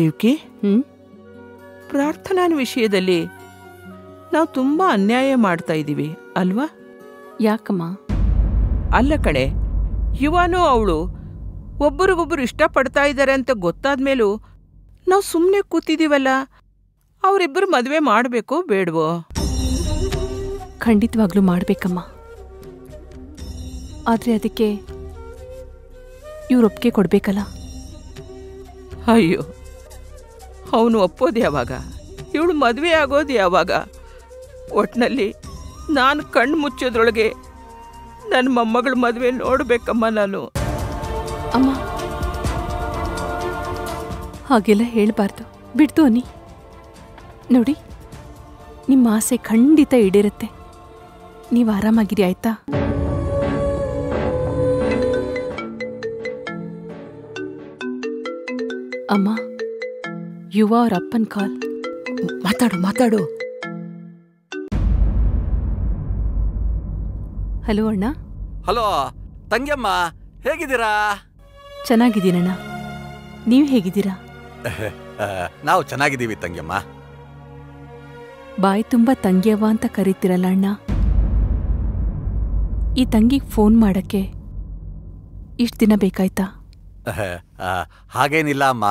ದೇವ್ಕಿ? ಹ್ಮ್? ಪ್ರಾರ್ಥನಾನ ವಿಷಯದಲ್ಲಿ ನಾವು ತುಂಬಾ ಅನ್ಯಾಯ ಮಾಡ್ತಾ ಇದ್ದೀವಿ ಅಲ್ವಾ? ಯಾಕಮ್ಮ? ಅಲ್ಲ ಕಡೆ ಯುವನೂ ಅವಳು ಒಬ್ಬರಿಗೊಬ್ಬರು ಇಷ್ಟಪಡ್ತಾ ಇದ್ದಾರೆ ಅಂತ ಗೊತ್ತಾದ ಮೇಲೂ ನಾವು ಸುಮ್ಮನೆ ಕೂತಿದ್ದೀವಲ್ಲ ಅವರಿಬ್ಬರು ಮದುವೆ ಮಾಡಬೇಕು ಬೇಡವೋ? ಖಂಡಿತವಾಗ್ಲೂ ಮಾಡಬೇಕಮ್ಮ. ಆದ್ರೆ ಅದಕ್ಕೆ ಇವ್ರ ಒಪ್ಪಿಗೆ ಕೊಡ್ಬೇಕಲ್ಲ? ಅಯ್ಯೋ. ಅವನು ಒಪ್ಪೋದು ಯಾವಾಗ? ಇವಳು ಮದುವೆ ಆಗೋದು ಯಾವಾಗ? ಒಟ್ನಲ್ಲಿ ನಾನು ಕಣ್ಣು ಮುಚ್ಚೋದ್ರೊಳಗೆ ನನ್ನ ಮೊಮ್ಮಗಳ ಮದುವೆ ನೋಡಬೇಕಮ್ಮ ನಾನು. ಅಮ್ಮ. ಹಾಗೆಲ್ಲ ಹೇಳಬಾರ್ದು. ಬಿಡ್ತು ಅನ್ನಿ ನೋಡಿ, ನಿಮ್ಮ ಆಸೆ ಖಂಡಿತ ಈಡೇರುತ್ತೆ. ನೀವು ಆರಾಮಾಗಿರಿ, ಆಯ್ತಾ? ಅಮ್ಮ. ಯುವ ಅವ್ರ ಅಪ್ಪನ್ ಕಾಲ್ ಮಾತಾಡು ಮಾತಾಡು. ಹಲೋ ಅಣ್ಣ. ಹಲೋ ತಂಗಿಯಮ್ಮ ಹೇಗಿದ್ದೀರಾ? ಚೆನ್ನಾಗಿದ್ದೀನಣ್ಣ. ನೀವು ಹೇಗಿದ್ದೀರಾ? ನಾವು ಚೆನ್ನಾಗಿದ್ದೀವಿ ತಂಗಿಯಮ್ಮ. ಬಾಯಿ ತುಂಬ ತಂಗಿಯವ್ವ ಅಂತ ಕರೀತಿರಲ್ಲ ಅಣ್ಣ. ಈ ತಂಗಿಗೆ ಫೋನ್ ಮಾಡಕ್ಕೆ ಇಷ್ಟು ದಿನ ಬೇಕಾಯ್ತಾ? ಹಾಗೇನಿಲ್ಲ ಅಮ್ಮ.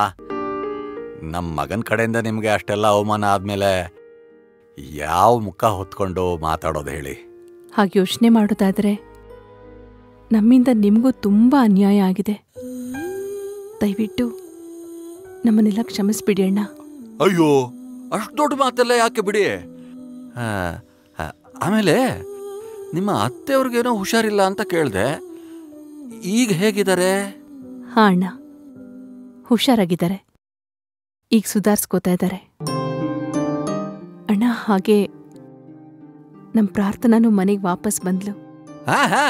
ನಮ್ಮ ಮಗನ ಕಡೆಯಿಂದ ನಿಮಗೆ ಅಷ್ಟೆಲ್ಲ ಅವಮಾನ ಆದ್ಮೇಲೆ ಯಾವ ಮುಖ ಹೊತ್ಕೊಂಡು ಮಾತಾಡೋದು ಹೇಳಿ? ಹಾಗೆ ಯೋಚನೆ ಮಾಡೋದಾದ್ರೆ ನಮ್ಮಿಂದ ನಿಮಗೂ ತುಂಬ ಅನ್ಯಾಯ ಆಗಿದೆ. ದಯವಿಟ್ಟು ನಮ್ಮನ್ನೆಲ್ಲ ಕ್ಷಮಿಸ್ಬಿಡಿ ಅಣ್ಣ. ಅಯ್ಯೋ ಅಷ್ಟು ದೊಡ್ಡ ಮಾತೆಲ್ಲ ಯಾಕೆ ಬಿಡಿ? ಆಮೇಲೆ ನಿಮ್ಮ ಅತ್ತೆಯವ್ರಿಗೇನೋ ಹುಷಾರಿಲ್ಲ ಅಂತ ಕೇಳಿದೆ. ಈಗ ಹೇಗಿದ್ದಾರೆ? ಹಾ ಅಣ್ಣ ಹುಷಾರಾಗಿದ್ದಾರೆ. ಈಗ ಸುಧಾರಿಸ್ಕೋತಾ ಇದ್ದಾರೆ. ಅಣ್ಣ ಹಾಗೆ ನಮ್ಮ ಪ್ರಾರ್ಥನಾನು ಮನೆಗೆ ವಾಪಸ್ ಬಂದ್ಲು. ಹಾ ಹಾ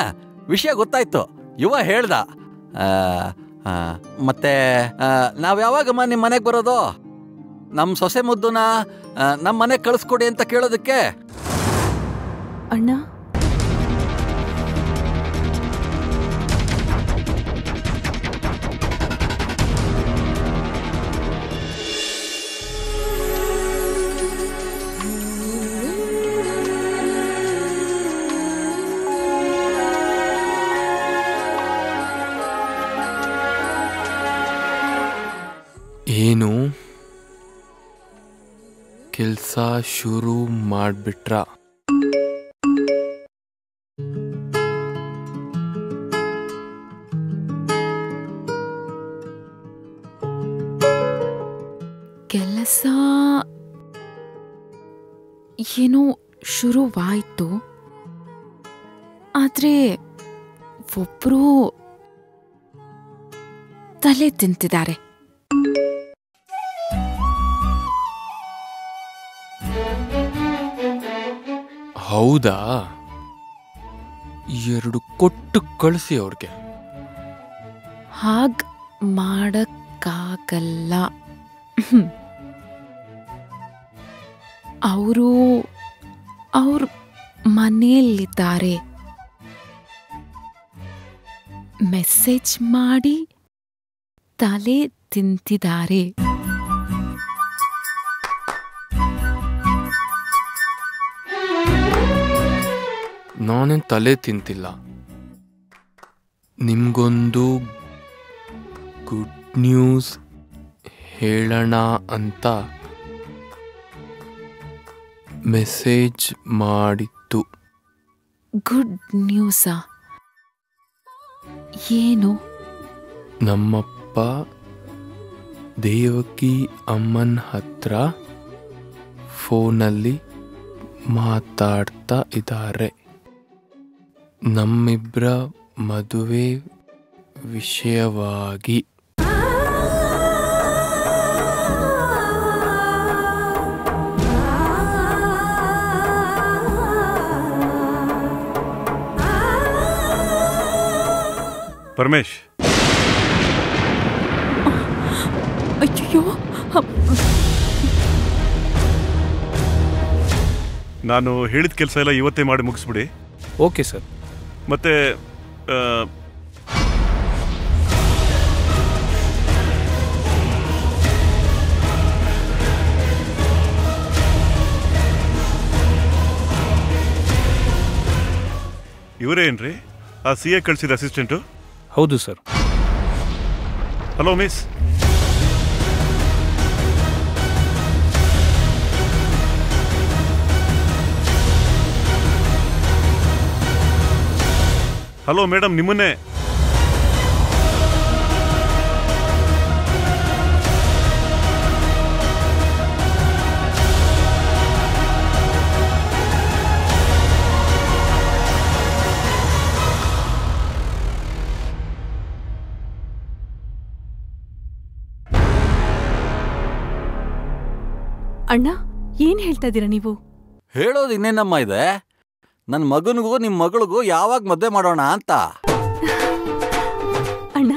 ವಿಷಯ ಗೊತ್ತಾಯ್ತು. ಯುವ ಹೇಳ್ದ. ಮತ್ತೆ ನಾವ್ ಯಾವಾಗಮ್ಮ ನಿಮ್ಮ ಮನೆಗೆ ಬರೋದು? ನಮ್ಮ ಸೊಸೆ ಮುದ್ದುನ ನಮ್ಮ ಮನೆಗೆ ಕಳಿಸ್ಕೊಡಿ ಅಂತ ಕೇಳೋದಕ್ಕೆ. ಅಣ್ಣ ಕೆಲಸ ಶುರು ಮಾಡಿಬಿಟ್ರ. ಕೆಲಸ ಏನೋ ಶುರುವಾಯಿತು. ಆದರೆ ಒಬ್ಬರು ತಲೆ ತಿಂತಿದ್ದಾರೆ. ಹೌದಾ? ಎರಡು ಕೊಟ್ಟು ಕಳಿಸಿ ಅವ್ರಿಗೆ. ಹಾಗ್ ಮಾಡಕ್ಕಾಗಲ್ಲ. ಅವರು ಅವ್ರ ಮನೆಯಲ್ಲಿದ್ದಾರೆ. ಮೆಸೇಜ್ ಮಾಡಿ ತಲೆ ತಿಂತಿದ್ದಾರೆ. ನಾನೇನು ತಲೆ ತಿಂತಿಲ್ಲ. ನಿಮಗೊಂದು ಗುಡ್ ನ್ಯೂಸ್ ಹೇಳೋಣ ಅಂತ ಮೆಸೇಜ್ ಮಾಡಿತ್ತು. ಗುಡ್ ನ್ಯೂಸಾ ಏನು? ನಮ್ಮಪ್ಪ ದೇವಕಿ ಅಮ್ಮನ ಹತ್ರ ಫೋನಲ್ಲಿ ಮಾತಾಡ್ತಾ ಇದ್ದಾರೆ. ನಮ್ಮಿಬ್ಬರ ಮದುವೆ ವಿಷಯವಾಗಿ ಪರಮೇಶ್. ಅಯ್ಯೋ ನಾನು ಹೇಳಿದ ಕೆಲಸ ಎಲ್ಲ ಇವತ್ತೇ ಮಾಡಿ ಮುಗಿಸ್ಬಿಡಿ. Okay sir. ಮತ್ತು ಇವರೇನ್ರಿ? ಆ ಸಿ ಎ ಕಳಿಸಿದ ಅಸಿಸ್ಟೆಂಟು ಹೌದು sir. Hello miss hello madam ನಿಮ್ಮನ್ನೇ. ಅಣ್ಣ ಏನ್ ಹೇಳ್ತಾ ಇದ್ದೀರಾ ನೀವು? ಹೇಳೋದು ಇನ್ನೇನಮ್ಮ ಇದೆ? ನನ್ನ ಮಗನಿಗೂ ನಿಮ್ಮ ಮಗಳಿಗೂ ಯಾವಾಗ ಮದ್ವೆ ಮಾಡೋಣ ಅಂತ. ಅಣ್ಣ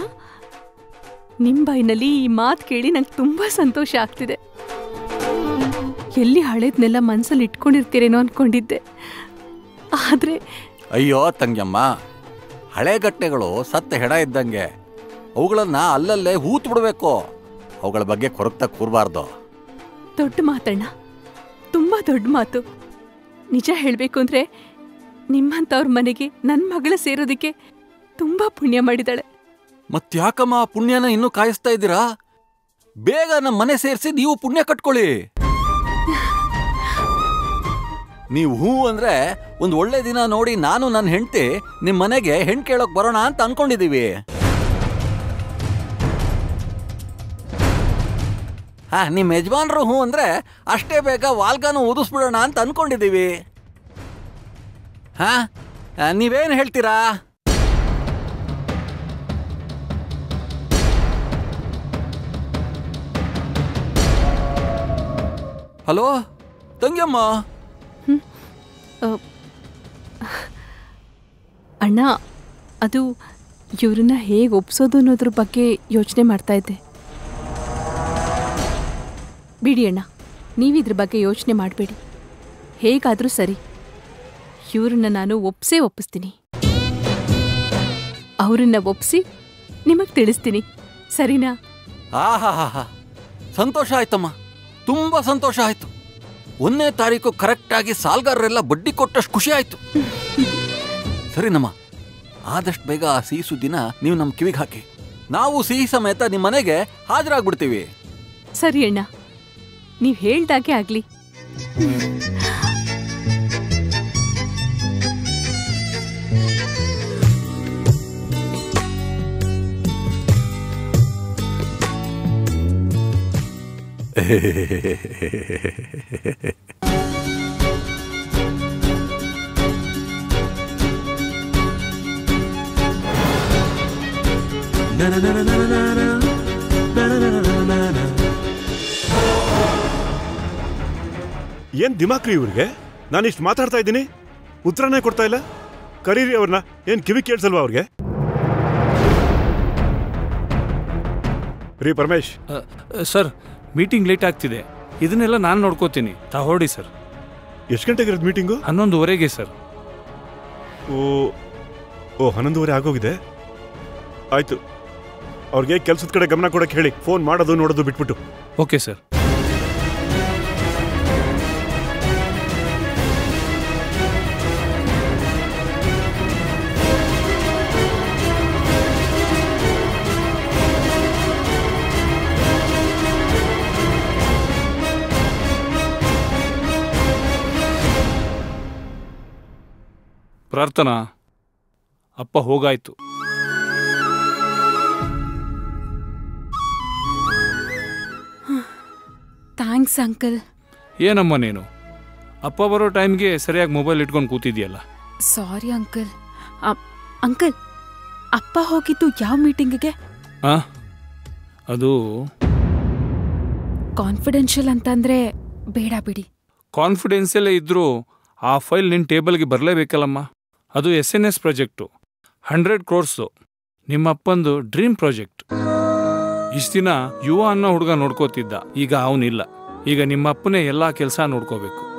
ನಿಮ್ ಬಾಯಿನಲ್ಲಿ ಈ ಮಾತು ಕೇಳಿ ನಂಗೆ ತುಂಬಾ ಸಂತೋಷ ಆಗ್ತಿದೆ. ಎಲ್ಲಿ ಹಳೇದ್ನೆಲ್ಲ ಮನ್ಸಲ್ಲಿ ಇಟ್ಕೊಂಡಿರ್ತೀರೇನೋ ಅನ್ಕೊಂಡಿದ್ದೆ. ಆದ್ರೆ ಅಯ್ಯೋ ತಂಗ್ಯಮ್ಮ ಹಳೆ ಗಟ್ಟೆಗಳು ಸತ್ತ ಹೆಣ ಇದ್ದಂಗೆ ಅವುಗಳನ್ನ ಅಲ್ಲಲ್ಲೇ ಹೂತ್ ಬಿಡ್ಬೇಕು. ಅವುಗಳ ಬಗ್ಗೆ ಕೊರಗ್ತಾ ಕೂರ್ಬಾರ್ದು. ದೊಡ್ಡ ಮಾತಣ್ಣ ತುಂಬಾ ದೊಡ್ಡ ಮಾತು. ನಿಜ ಹೇಳ್ಬೇಕು ಅಂದ್ರೆ ನಿಮ್ಮಂತವ್ರ ಮನೆಗೆ ನನ್ನ ಮಗಳ ಸೇರೋದಕ್ಕೆ ತುಂಬಾ ಪುಣ್ಯ ಮಾಡಿದಾಳೆ ಮತ್ತ್ಯಾಕಮ್ಮ ಆ ಪುಣ್ಯನ ಇನ್ನೂ ಕಾಯಿಸ್ತಾ ಇದ್ದೀರಾ? ಬೇಗ ನಮ್ಮ ಮನೆ ಸೇರಿಸಿ ನೀವು ಪುಣ್ಯ ಕಟ್ಕೊಳ್ಳಿ. ನೀವು ಹೂ ಅಂದ್ರೆ ಒಂದು ಒಳ್ಳೆ ದಿನ ನೋಡಿ ನಾನು ನನ್ನ ಹೆಂಡತಿ ನಿಮ್ಮ ಮನೆಗೆ ಹೆಣ್ ಕೇಳೋಕ್ ಬರೋಣ ಅಂತ ಅನ್ಕೊಂಡಿದೀವಿ. ಹಾ ನಿಮ್ಮ ಯಜಮಾನ್ರು ಹೂ ಅಂದ್ರೆ ಅಷ್ಟೇ ಬೇಗ ವಾಲ್ಗಾನು ಊದಿಸ್ಬಿಡೋಣ ಅಂತ ಅನ್ಕೊಂಡಿದೀವಿ. ಹಾ? ನೀವೇನು ಹೇಳ್ತೀರಾ? ಹಲೋ? ತಂಗಿಯಮ್ಮ? ಅಣ್ಣ, ಅದು ಇವ್ರನ್ನ ಹೇಗೆ ಒಪ್ಸೋದು ಅನ್ನೋದ್ರ ಬಗ್ಗೆ ಯೋಚನೆ ಮಾಡ್ತಾ ಇದ್ದೆ. ಬಿಡಿ ಅಣ್ಣ, ನೀವಿದ್ರ ಬಗ್ಗೆ ಯೋಚನೆ ಮಾಡಬೇಡಿ. ಹೇಗಾದರೂ ಸರಿ. ಇವ್ರನ್ನ ನಾನು ಒಪ್ಸೇ ಒಪ್ಪಿಸ್ತೀನಿ. ಅವರನ್ನ ಒಪ್ಸಿ ನಿಮಗೆ ತಿಳಿಸ್ತೀನಿ. ಸರಿನಾ? ಆಹಾ ಸಂತೋಷ ಆಯ್ತಮ್ಮ. ತುಂಬಾ ಸಂತೋಷ ಆಯ್ತು. ಒಂದನೇ ತಾರೀಕು ಕರೆಕ್ಟಾಗಿ ಸಾಲ್ಗಾರರೆಲ್ಲ ಬಡ್ಡಿ ಕೊಟ್ಟಷ್ಟು ಖುಷಿ ಆಯ್ತು. ಸರಿನಮ್ಮ. ಆದಷ್ಟು ಬೇಗ ಆ ಸೀಸು ದಿನ ನೀವು ನಮ್ಮ ಕಿವಿಗೆ ಹಾಕಿ. ನಾವು ಸಿಹಿ ಸಮೇತ ನಿಮ್ಮ ಮನೆಗೆ ಹಾಜರಾಗ್ಬಿಡ್ತೀವಿ. ಸರಿ ಅಣ್ಣ. ನೀವು ಹೇಳ್ದಾಗೆ ಆಗ್ಲಿ. ಏನ್ ದಿಮಾಕ್ರಿ ಇವ್ರಿಗೆ? ನಾನು ಇಷ್ಟು ಮಾತಾಡ್ತಾ ಇದ್ದೀನಿ. ಉತ್ತರನೇ ಕೊಡ್ತಾ ಇಲ್ಲ. ಕರೀರಿ ಅವ್ರನ್ನ. ಏನ್ ಕಿವಿ ಕೇಳಿಸಲ್ವಾ ಅವ್ರಿಗೆ? ರೀ ಪರಮೇಶ್. ಸರ್ ಮೀಟಿಂಗ್ ಲೇಟ್ ಆಗ್ತಿದೆ. ಇದನ್ನೆಲ್ಲ ನಾನು ನೋಡ್ಕೋತೀನಿ. ತಾ ಹೊರಡಿ ಸರ್. ಎಷ್ಟು ಗಂಟೆಗೆ ಇರೋದು ಮೀಟಿಂಗು? ಹನ್ನೊಂದುವರೆಗೆ ಸರ್. ಓ ಓ ಹನ್ನೊಂದುವರೆ ಆಗೋಗಿದೆ? ಆಯಿತು. ಅವ್ರಿಗೆ ಕೆಲಸದ ಕಡೆ ಗಮನ ಕೊಡಕ್ಕೆ ಹೇಳಿ. ಫೋನ್ ಮಾಡೋದು ನೋಡೋದು ಬಿಟ್ಬಿಟ್ಟು. Okay sir. ಪ್ರಾರ್ಥನಾ. ಅಪ್ಪ ಹೋಗಾಯ್ತು. Thanks uncle. ಏನಮ್ಮ ನೀನು? ಅಪ್ಪ ಬರೋ ಟೈಮ್ಗೆ ಸರಿಯಾಗಿ ಮೊಬೈಲ್ ಇಟ್ಕೊಂಡು ಕೂತಿದ್ಯಲ್ಲ? Sorry uncle. ಅಂಕಲ್ ಅಪ್ಪ ಹೋಗಿದ್ದು ಯಾವ ಮೀಟಿಂಗಿಗೆ? ಆ? ಅದು ಕಾನ್ಫಿಡೆನ್ಷಿಯಲ್ ಅಂತಂದ್ರೆ ಬೇಡ ಬಿಡಿ. ಕಾನ್ಫಿಡೆನ್ಸಲ್ಲೇ ಇದ್ರೂ ಆ ಫೈಲ್ ನಿನ್ನ ಟೇಬಲ್ಗೆ ಬರಲೇಬೇಕಲ್ಲಮ್ಮ. ಅದು S N S project hundred crores ನಿಮ್ಮಪ್ಪಂದು dream project ಇಷ್ಟು ದಿನ ಯುವ ಅನ್ನೋ ಹುಡುಗ ನೋಡ್ಕೋತಿದ್ದ. ಈಗ ಅವನಿಲ್ಲ. ಈಗ ನಿಮ್ಮಪ್ಪನೇ ಎಲ್ಲ ಕೆಲಸ ನೋಡ್ಕೋಬೇಕು.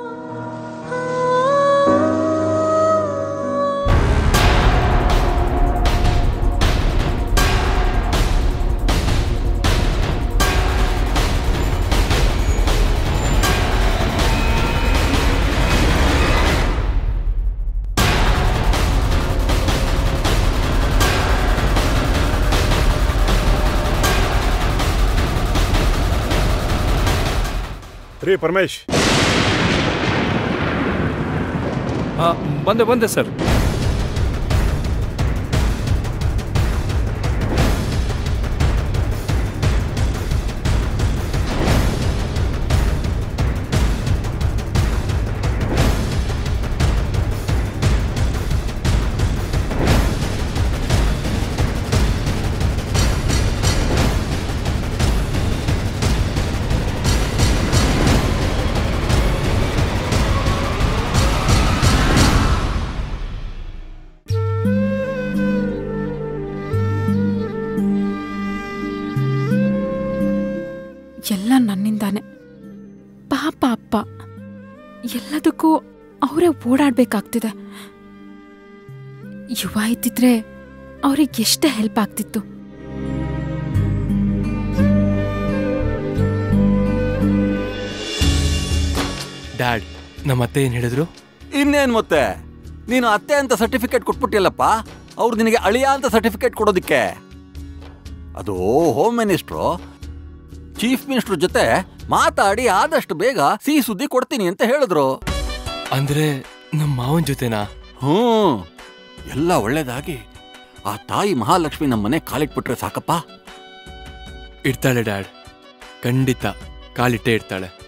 ರೀ ಪರಮೇಶ್. ಬಂದೆ ಬಂದೆ ಸರ್. ಎಲ್ಲದಕ್ಕೂ ಅವರೇ ಓಡಾಡಬೇಕಾಗ್ತಿದೆ. ಯುವ ಇದ್ದಿದ್ರೆ ಅವ್ರಿಗೆ ಎಷ್ಟು ಹೆಲ್ಪ್ ಆಗ್ತಿತ್ತು. ಡ್ಯಾಡ್ ನಮ್ಮ ಅತ್ತೆ ಏನು ಹೇಳಿದ್ರು? ಇನ್ನೇನ್ ಮತ್ತೆ? ನೀನು ಅತ್ತೆ ಅಂತ ಸರ್ಟಿಫಿಕೇಟ್ ಕೊಟ್ಬಿಟ್ಟಿಲ್ಲಪ್ಪ? ಅವ್ರು ನಿನಗೆ ಅಳಿಯ ಅಂತ ಸರ್ಟಿಫಿಕೇಟ್ ಕೊಡೋದಕ್ಕೆ. ಅದು ಹೋಮ್ ಮಿನಿಸ್ಟ್ರು ಚೀಫ್ ಮಿನಿಸ್ಟ್ರ್ ಜೊತೆ ಮಾತಾಡಿ ಆದಷ್ಟು ಬೇಗ ಸಿಹಿ ಸುದ್ದಿ ಕೊಡ್ತೀನಿ ಅಂತ ಹೇಳಿದ್ರು. ಅಂದ್ರೆ ನಮ್ಮ ಮಾವನ್ ಜೊತೆನಾ? ಹ್ಞೂ ಎಲ್ಲ ಒಳ್ಳೇದಾಗಿ. ಆ ತಾಯಿ ಮಹಾಲಕ್ಷ್ಮಿ ನಮ್ಮ ಮನೆ ಕಾಲಿಟ್ಬಿಟ್ರೆ ಸಾಕಪ್ಪ? ಇಡ್ತಾಳೆ ಡ್ಯಾಡ್. ಖಂಡಿತ. ಕಾಲಿಟ್ಟೇ ಇಡ್ತಾಳೆ. ಅರೆ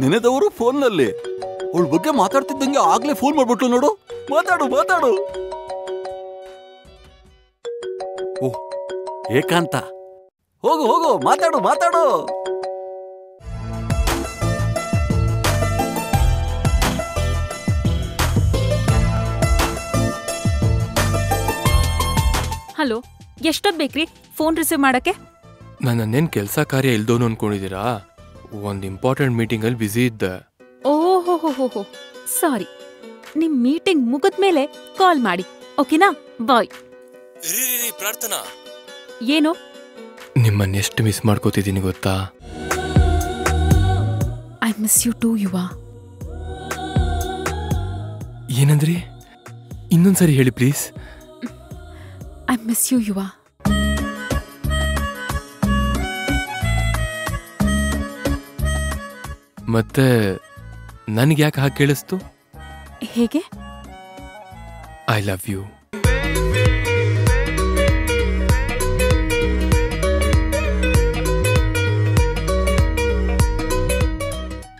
ನೆನೆದವರು ಫೋನ್ನಲ್ಲಿ. ಅವಳ ಬಗ್ಗೆ ಮಾತಾಡ್ತಿದ್ದಂಗೆ ಆಗ್ಲೇ ಫೋನ್ ಮಾಡ್ಬಿಟ್ಲು ನೋಡು. ಮಾತಾಡು ಮಾತಾಡು. ಓ ಏಕಾಂತ. ಹೋಗು ಹೋಗು ಮಾತಾಡು ಮಾತಾಡು. ಹಲೋ ಎಷ್ಟೊತ್ತು ಬೇಕ್ರಿ ಫೋನ್ ರಿಸೀವ್ ಮಾಡಕ್ಕೆ? ನಾನು ನನ್ನೇನು ಕೆಲಸ ಕಾರ್ಯ ಇಲ್ದೋನು ಅನ್ಕೊಂಡಿದ್ದೀರಾ? ಒಂದು ಇಂಪಾರ್ಟೆಂಟ್ ಮೀಟಿಂಗಲ್ಲಿ ಬ್ಯುಸಿ ಇದ್ದೆ. ಓಹೋ ಹೋ ಹೋ ಹೋ ಸಾರಿ. ನಿಮ್ಮ ಮೀಟಿಂಗ್ ಮುಗಿದ್ಮೇಲೆ ಕಾಲ್ ಮಾಡಿ ಓಕೆನಾ? ಬಾಯ್. ಪ್ರಾರ್ಥನಾ. ಏನು? ನಿಮ್ಮನ್ನ ಎಷ್ಟು ಮಿಸ್ ಮಾಡ್ಕೋತಿದ್ದೀನಿ ಗೊತ್ತಾ? ಐ ಮಿಸ್ ಯು ಟು ಯುವ. ಏನಂದ್ರಿ? ಇನ್ನೊಂದ್ಸರಿ ಹೇಳಿ ಪ್ಲೀಸ್ ಐ ಮಿಸ್ ಯು ಯುವ. ಮತ್ತೆ ನನಗೆ ಯಾಕೆ ಹಾಗೆ ಕೇಳಿಸ್ತು? ಹೇಗೆ? ಐ ಲವ್ ಯು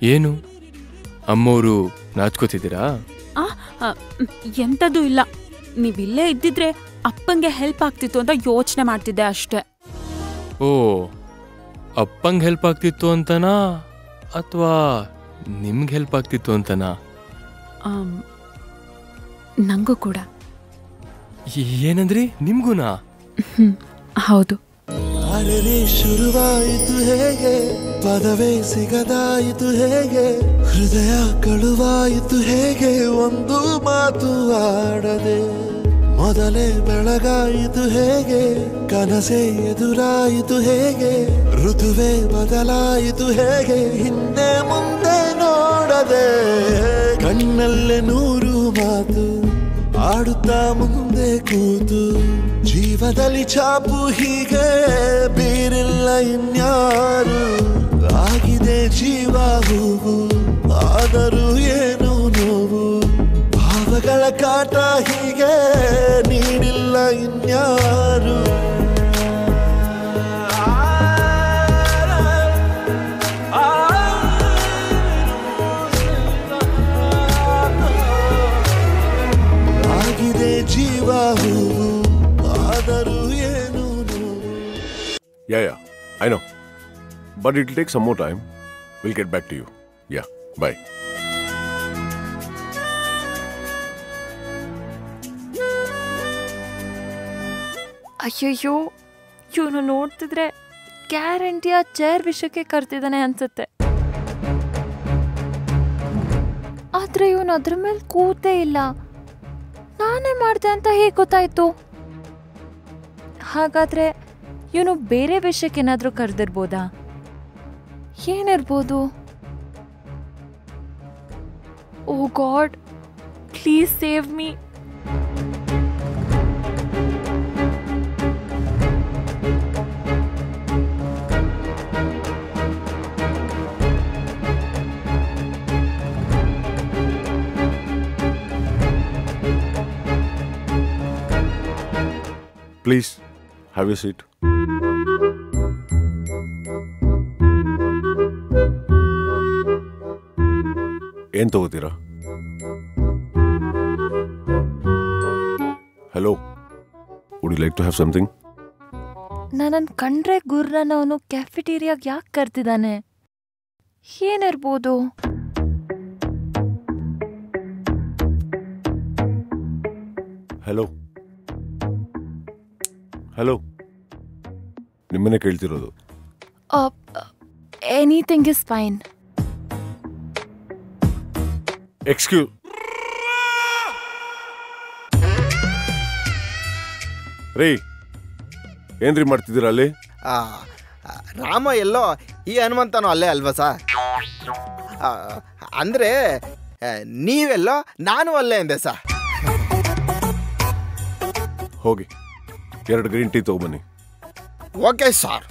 ಏನು? ಅಮ್ಮೋರು ನಾಚ್ಕೋತಿದ್ದೀರಾ? ಆ ಆ, ಮ್, ಎಂಥದ್ದು ಇಲ್ಲ. ನೀವಿಲ್ಲೇ ಇದ್ದಿದ್ರೆ ಅಪ್ಪಂಗೆ ಹೆಲ್ಪ್ ಆಗ್ತಿತ್ತು ಅಂತ ಯೋಚನೆ ಮಾಡ್ತಿದ್ದೆ ಅಷ್ಟೇ. ಓ ಅಪ್ಪಂಗೆ ಹೆಲ್ಪ್ ಆಗ್ತಿತ್ತು ಅಂತನಾ? ಅಥವಾ ನಿಮ್ಗೆ ಹೆಲ್ಪ್ ಆಗ್ತಿತ್ತು ಅಂತನಾ? ಆಮ್, ನಂಗೂ ಕೂಡ. ಏನಂದ್ರಿ? ನಿಮ್ಗುನಾ? ಹೌದು. ಅರೆರೆ ಶುರುವಾಯಿತು ಹೇಗೆ? ಪದವೇ ಸಿಗದಾಯಿತು ಹೇಗೆ? ಹೃದಯ ಕಳುವಾಯಿತು ಹೇಗೆ? ಒಂದು ಮಾತು ಆಡದೆ ಮೊದಲೇ ಬೆಳಗಾಯಿತು ಹೇಗೆ? ಕನಸೇ ಎದುರಾಯಿತು ಹೇಗೆ? ಋತುವೆ ಬದಲಾಯಿತು ಹೇಗೆ? ಹಿಂದೆ ಮುಂದೆ ನೋಡದೆ ಕಣ್ಣಲ್ಲೇ ನೂರು ಮಾತು ಆಡುತ್ತಾ ಮುಂದೆ ಕೂತು ಜೀವದಲ್ಲಿ ಚಾಪು ಹೀಗೆ ಬೀರಿಲ್ಲ ಆಗಿದೆ ಜೀವ ಹೂವು ಆದರೂ ಏನು ನೋವು ಭಾವಗಳ ಕಾಟ ಹೀಗೆ ನೀಡಿಲ್ಲ ಇನ್ಯಾರು ಆಗಿದೆ ಜೀವ ಹೂವು ಆದರೂ ಏನು ನೋವು Yeah, yeah, I know. But it'll take some more time. We'll get back to you yeah bye ಅಯ್ಯಯ್ಯೋ, ಇವನು ನೋಡ್ತಿದ್ರೆ ಗ್ಯಾರಂಟಿ ಆ ಚೇರ್ ವಿಷಯಕ್ಕೆ ಕರ್ತಿದ್ದಾನೆ ಅನ್ಸುತ್ತೆ. ಆದ್ರೆ ಇವನು ಅದ್ರ ಮೇಲೆ ಕೂತೇ ಇಲ್ಲ. ನಾನೇ ಮಾಡ್ದೆ ಅಂತ ಹೇಗೆ ಗೊತ್ತಾಯ್ತು? ಹಾಗಾದ್ರೆ ಇವನು ಬೇರೆ ವಿಷಯಕ್ಕೆ ಏನಾದರೂ ಕರೆದಿರ್ಬೋದಾ? ಏನಿರ್ಬೋದು ಓ god please save me Please have a seat. ಏನ್ ತಗೋತೀರಾ? Hello would you like to have something ನಾನು ಕಂಡ್ರೆ ಗುರ್ರನ್ನ ಅವನು ಕ್ಯಾಫಿಟೀರಿಯಾಗ ಯಾಕೆ ಕರ್ತಿದ್ದಾನೆ ಏನಿರ್ಬೋದು? ಹಲೋ ಹಲೋ ನಿಮ್ಮನ್ನೇ ಕೇಳ್ತಿರೋದು. ಎನಿಥಿಂಗ್ ಇಸ್ ಫೈನ್ ಎಕ್ಸ್ಕ್ಯೂ ರೀ ಏನ್ರಿ ಮಾಡ್ತಿದ್ದೀರ ಅಲ್ಲಿ? ಆ, ಆ, ರಾಮ ಎಲ್ಲೋ ಈ ಹನುಮಂತನೋ ಅಲ್ಲೇ ಅಲ್ವಾ ಸರ್ ಆ, ಅಂದ್ರೆ ಆ, ನೀವೆಲ್ಲೋ ನಾನು ಅಲ್ಲೇ ಎಂದೆ ಸರ್ ಹೋಗಿ ಎರಡು green tea ತಗೊಬನ್ನಿ. Okay sir.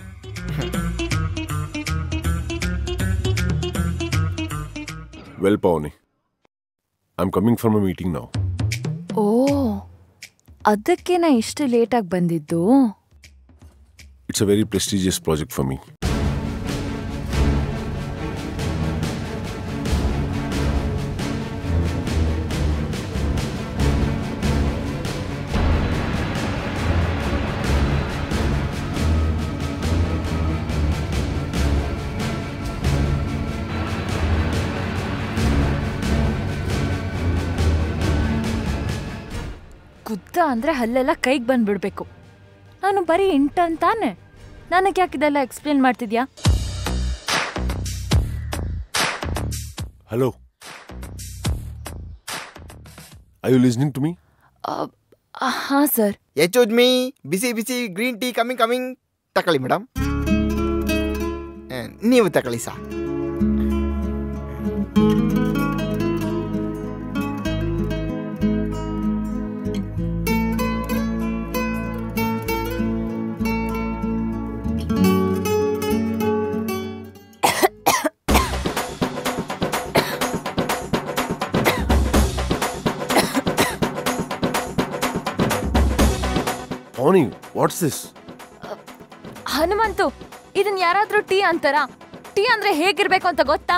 Well Pavani. I am coming from a meeting ನಾವು ಓ ಅದಕ್ಕೆ ನಾ ಇಷ್ಟು ಲೇಟಾಗಿ ಬಂದಿದ್ದು? It's a very prestigious project for me ಅಂದ್ರೆ ಹಲ್ಲೆಲ್ಲ ಕೈಗೆ ಬಂದ್ಬಿಡ್ಬೇಕು. ನಾನು ಬರೀ ಇಂಟರ್ನ್ ತಾನೆ ನನಗೆ ಯಾಕೆ ಇದೆಲ್ಲ ಎಕ್ಸ್ಪ್ಲೇನ್ ಮಾಡ್ತಿದ್ಯಾ? Hello I you listening to me ಹಾ ಸರ್ ಎಚ್ ಮೀ ಬಿಸಿ ಬಿಸಿ ಗ್ರೀನ್ ಟೀ ಕಮಿಂಗ್ ಕಮಿಂಗ್ ತಕೊಳ್ಳಿ ಮೇಡಮ್ ನೀವು ತಕೊಳ್ಳಿ sir Pavani what's this Hanumanthu ಇದನ್ ಯಾರಾದ್ರೂ ಟೀ ಅಂತಾರ? ಟೀ ಅಂದ್ರೆ ಹೇಗಿರ್ಬೇಕು ಅಂತ ಗೊತ್ತಾ?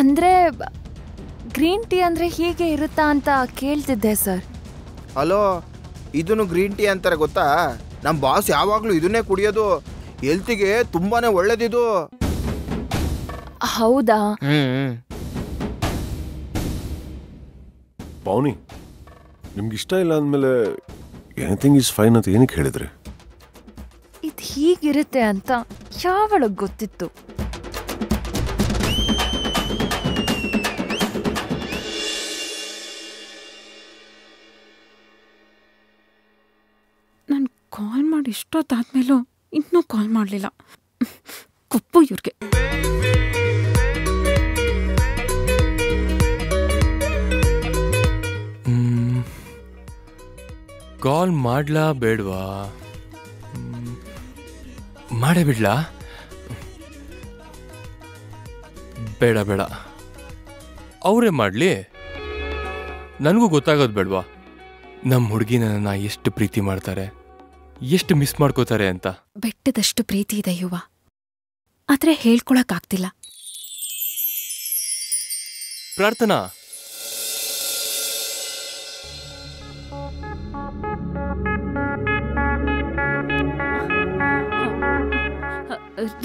ಅಂದ್ರೆ ಗ್ರೀನ್ ಟೀ ಅಂದ್ರೆ ಹೀಗೆ ಇರುತ್ತಾ ಅಂತ ಕೇಳ್ತಿದ್ದೆ ಸರ್ ಹಲೋ ಇದನ್ನು ಗ್ರೀನ್ ಟೀ ಅಂತಾರೆ ಗೊತ್ತಾ? ನಮ್ಮ ಬಾಸ್ ಯಾವಾಗಲೂ ಇದನ್ನೇ ಕುಡಿಯೋದು ಹೆಲ್ತಿಗೆ ತುಂಬಾನೇ ಒಳ್ಳೇದಿದು. ಹೌದಾ? ಪೌನಿ ಪವನಿ ನಿಮ್ಗೆ ಇಷ್ಟ ಇಲ್ಲ ಅಂದಮೇಲೆ ಎನಿಥಿಂಗ್ ಇಸ್ ಫೈನ್ ಅಂತ ಏನಕ್ಕೆ ಹೇಳಿದ್ರಿ? ಇದು ಹೀಗಿರುತ್ತೆ ಅಂತ ಯಾವಳಗ್ ಗೊತ್ತಿತ್ತು? ಮಾಡಿ ಇಷ್ಟೊತ್ತಾದ್ಮೇಲೂ ಇನ್ನೂ ಕಾಲ್ ಮಾಡಲಿಲ್ಲ. ಕೊಪ್ಪು ಇವ್ರಿಗೆ. ಕಾಲ್ ಮಾಡ್ಲಾ ಬೇಡವಾ? ಮಾಡೇ ಬಿಡ್ಲಾ? ಬೇಡ ಬೇಡ. ಅವರೇ ಮಾಡಲಿ. ನನಗೂ ಗೊತ್ತಾಗೋದು ಬೇಡವಾ? ನಮ್ಮ ಹುಡುಗಿ ನನ್ನನ್ನು ಎಷ್ಟು ಪ್ರೀತಿ ಮಾಡ್ತಾರೆ. ಎಷ್ಟು ಮಿಸ್ ಮಾಡ್ಕೋತಾರೆ ಅಂತ? ಬೆಟ್ಟದಷ್ಟು ಪ್ರೀತಿ ಇದೆ ಯುವ. ಆದ್ರೆ ಹೇಳ್ಕೊಳಕ್ಕಾಗ್ತಿಲ್ಲ ಪ್ರಾರ್ಥನಾ?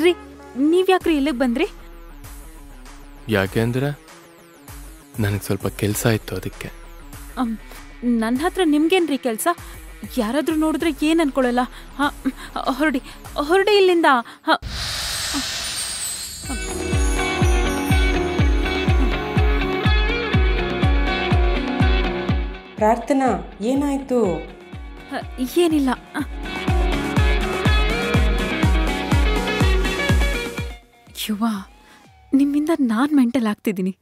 ರೀ ನೀವ್ಯಾಕ್ರಿ ಇಲ್ಲಿಗೆ ಬಂದ್ರಿ? ಯಾಕೆ ಅಂದ್ರೆ ನನಗೆ ಸ್ವಲ್ಪ ಕೆಲಸ ಇತ್ತು ಅದಕ್ಕೆ. ನನ್ನ ಹತ್ರ ನಿಮ್ಗೇನ್ರಿ ಕೆಲಸ? ಯಾರಾದ್ರೂ ನೋಡಿದ್ರೆ ಏನು ಅನ್ಕೊಳಲ್ಲ ಹಾಂ ಹೊರಡಿ ಹೊರಡಿ ಇಲ್ಲಿಂದ. ಹ ಪ್ರಾರ್ಥನಾ ಏನಾಯ್ತು? ಏನಿಲ್ಲ. ಯುವ ನಿಮ್ಮಿಂದ ನಾನು ಮೆಂಟಲ್ ಆಗ್ತಿದ್ದೀನಿ.